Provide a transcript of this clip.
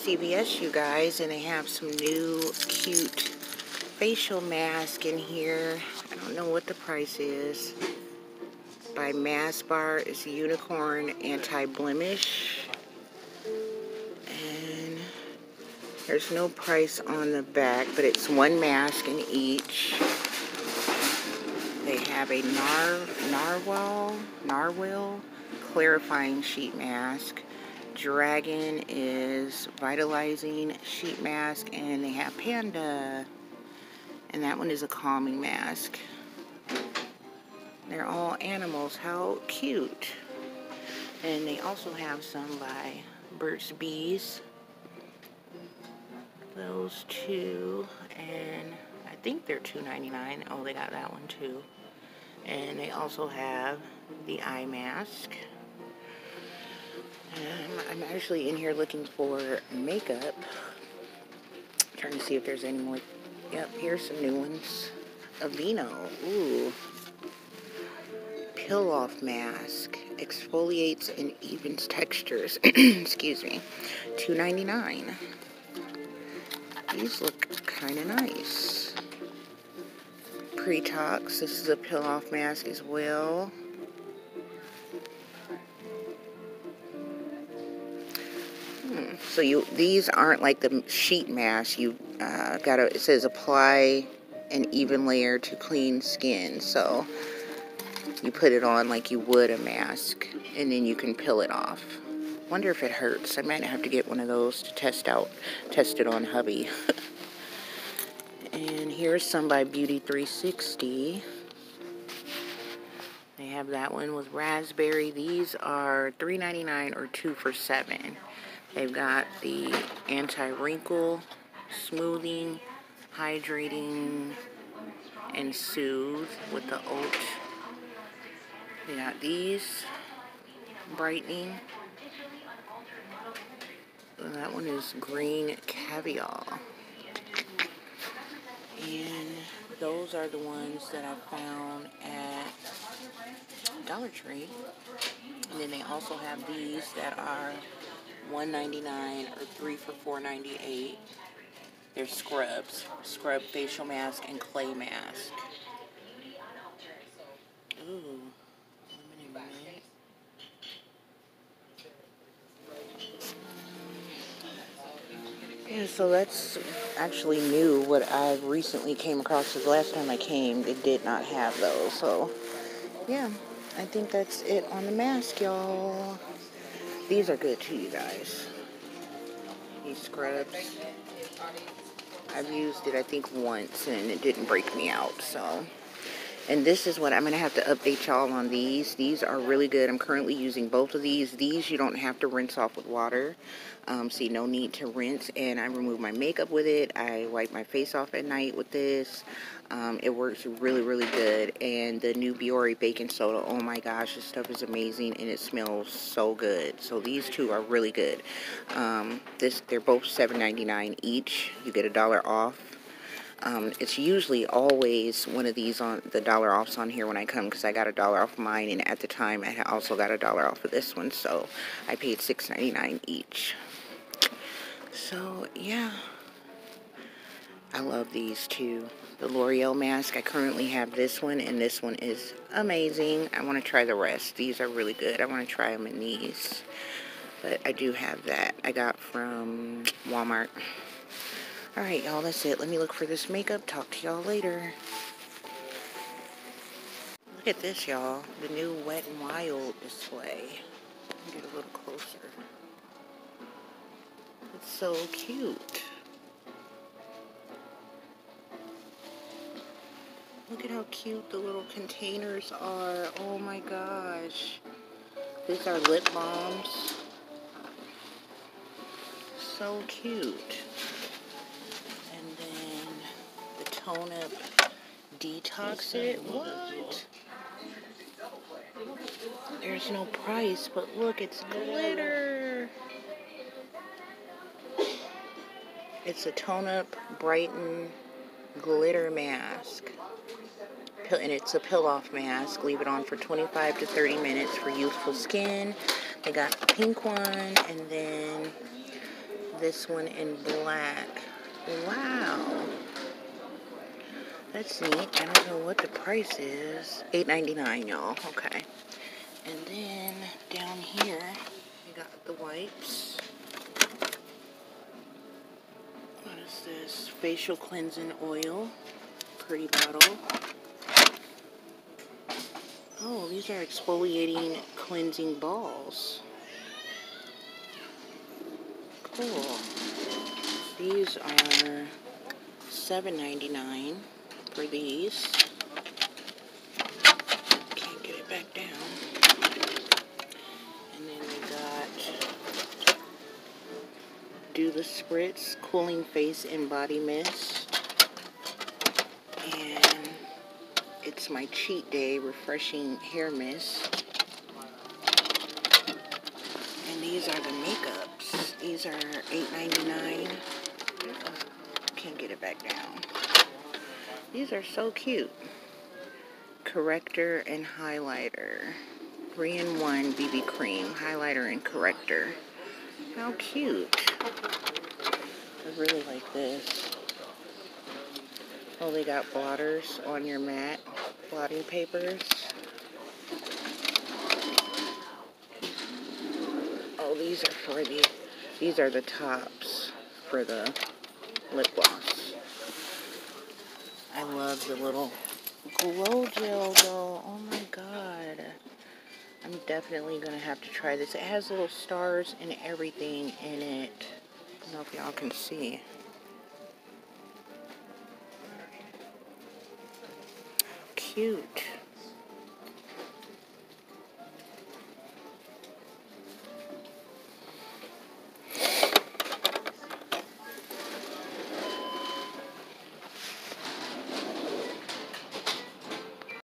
CVS, you guys, and they have some new cute facial mask in here. I don't know what the price is. By Masque Bar. It's Unicorn Anti-Blemish. And there's no price on the back, but it's one mask in each. They have a nar narwhal, narwhal clarifying sheet mask. Dragon is vitalizing sheet mask, and they have panda. And that one is a calming mask. They're all animals. How cute. And they also have some by Burt's Bees. Those two. And I think they're $2.99. Oh, they got that one too. And they also have the eye mask. Um, I'm actually in here looking for makeup. Trying to see if there's any more. Yep, here's some new ones. Aveeno. Ooh. Peel off mask. Exfoliates and evens textures. Excuse me. $2.99. These look kind of nice. Pre-tox. This is a peel off mask as well. So you these aren't like the sheet mask. You uh, gotta it says apply an even layer to clean skin. So you put it on like you would a mask, and then you can peel it off. Wonder if it hurts. I might have to get one of those to test out, test it on hubby. and here's some by Beauty 360. They have that one with raspberry. These are $3.99 or 2 for 7 They've got the anti-wrinkle, smoothing, hydrating, and soothe with the oat. They got these, brightening. And that one is green caviar. And those are the ones that I found at Dollar Tree. And then they also have these that are 199 or 3 for 498 They're scrubs. Scrub facial mask and clay mask. Ooh. Yeah, so that's actually new. What I recently came across the last time I came, they did not have those. So, yeah, I think that's it on the mask, y'all. These are good too, you guys. These scrubs. I've used it, I think, once, and it didn't break me out, so. And this is what I'm going to have to update y'all on these. These are really good. I'm currently using both of these. These you don't have to rinse off with water. Um, see, no need to rinse. And I remove my makeup with it. I wipe my face off at night with this. Um, it works really, really good. And the new Biore baking soda, oh my gosh, this stuff is amazing and it smells so good. So these two are really good. Um, this They're both $7.99 each. You get a dollar off. Um, it's usually always one of these on the dollar offs on here when I come because I got a dollar off mine and at the time I also got a dollar off of this one so I paid $6.99 each so yeah I love these two the L'Oreal mask. I currently have this one, and this one is amazing. I want to try the rest. These are really good. I want to try them in these. But I do have that. I got from Walmart. Alright, y'all, that's it. Let me look for this makeup. Talk to y'all later. Look at this, y'all. The new Wet n Wild display. Get a little closer. It's so cute. Look at how cute the little containers are. Oh my gosh. These are lip balms. So cute. Tone Up Detox It. What? There's no price, but look, it's glitter. It's a Tone Up Brighten Glitter Mask and it's a peel off mask. Leave it on for 25 to 30 minutes for youthful skin. They got the pink one and then this one in black. Wow. That's neat. I don't know what the price is. $8.99, y'all. Okay. And then down here, we got the wipes. What is this? Facial cleansing oil. Pretty bottle. Oh, these are exfoliating cleansing balls. Cool. These are $7.99 for these. Can't get it back down. And then we got Do the Spritz Cooling Face and Body Mist. And it's my cheat day refreshing hair mist. And these are the makeups. These are $8.99. Can't get it back down. These are so cute. Corrector and highlighter. 3-in-1 BB cream. Highlighter and corrector. How cute. I really like this. Oh, they got blotters on your mat. Blotting papers. Oh, these are for the, these are the tops for the lip gloss. I love the little glow gel though. Oh my god. I'm definitely going to have to try this. It has little stars and everything in it. I don't know if y'all can see. Cute.